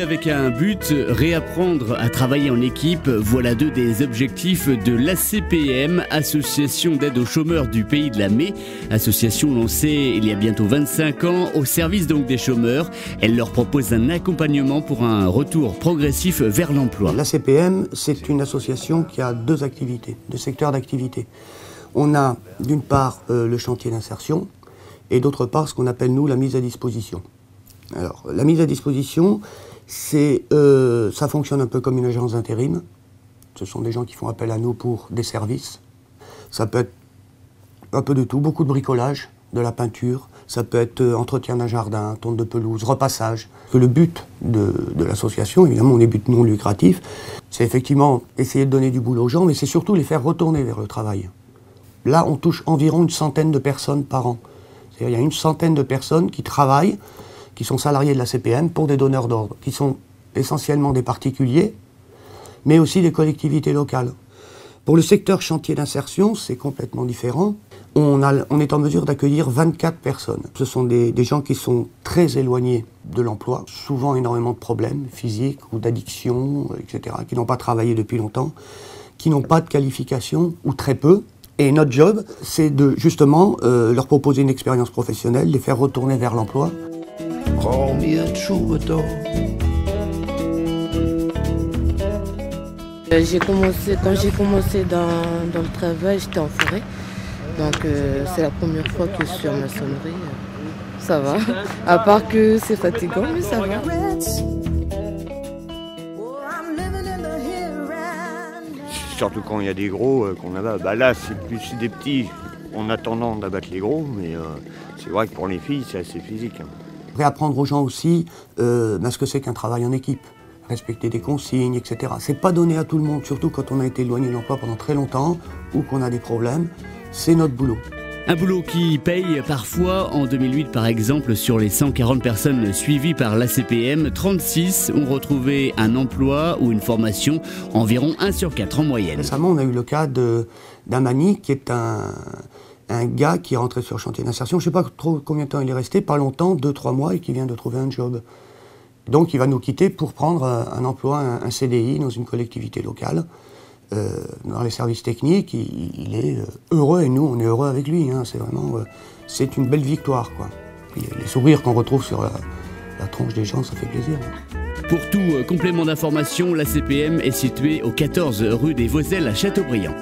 avec un but, réapprendre à travailler en équipe. Voilà deux des objectifs de l'ACPM, Association d'aide aux chômeurs du pays de la Mai. Association lancée il y a bientôt 25 ans au service donc des chômeurs. Elle leur propose un accompagnement pour un retour progressif vers l'emploi. L'ACPM, c'est une association qui a deux activités, deux secteurs d'activité. On a d'une part euh, le chantier d'insertion et d'autre part ce qu'on appelle nous la mise à disposition. Alors la mise à disposition, euh, ça fonctionne un peu comme une agence d'intérim. Ce sont des gens qui font appel à nous pour des services. Ça peut être un peu de tout, beaucoup de bricolage, de la peinture, ça peut être euh, entretien d'un jardin, tonte de pelouse, repassage. Que le but de, l'association, évidemment, on est but non lucratif, c'est effectivement essayer de donner du boulot aux gens, mais c'est surtout les faire retourner vers le travail. Là, on touche environ une centaine de personnes par an. Il y a une centaine de personnes qui travaillent, qui sont salariés de la CPM pour des donneurs d'ordre, qui sont essentiellement des particuliers, mais aussi des collectivités locales. Pour le secteur chantier d'insertion, c'est complètement différent. On, on, est en mesure d'accueillir 24 personnes. Ce sont des, des, gens qui sont très éloignés de l'emploi, souvent énormément de problèmes physiques ou d'addiction, etc., qui n'ont pas travaillé depuis longtemps, qui n'ont pas de qualification ou très peu, et notre job, c'est de justement euh, leur proposer une expérience professionnelle, les faire retourner vers l'emploi. Euh, j'ai commencé, quand j'ai commencé dans, dans, le travail, j'étais en forêt. Donc euh, c'est la première fois que je suis en maçonnerie. Ça va. À part que c'est fatigant, mais ça va. surtout quand il y a des gros euh, qu'on abat. Bah là, c'est plus des petits, on a tendance d'abattre les gros, mais euh, c'est vrai que pour les filles, c'est assez physique. Hein. Réapprendre aux gens aussi euh, bah, ce que c'est qu'un travail en équipe, respecter des consignes, etc. C'est pas donné à tout le monde, surtout quand on a été éloigné de l'emploi pendant très longtemps ou qu'on a des problèmes. C'est notre boulot. Un boulot qui paye parfois. En 2008, par exemple, sur les 140 personnes suivies par l'ACPM, 36 ont retrouvé un emploi ou une formation, environ 1 sur 4 en moyenne. Récemment, on a eu le cas d'un Mani qui est un, un gars qui est rentré sur chantier d'insertion. Je ne sais pas trop combien de temps il est resté, pas longtemps, 2-3 mois, et qui vient de trouver un job. Donc il va nous quitter pour prendre un emploi, un CDI dans une collectivité locale. Euh, dans les services techniques, il, est euh, heureux et nous, on est heureux avec lui. Hein. C'est vraiment, euh, c'est une belle victoire. Les sourires qu'on retrouve sur la, tronche des gens, ça fait plaisir. Pour tout complément d'information, la CPM est située au 14 rue des Voselles à Châteaubriand.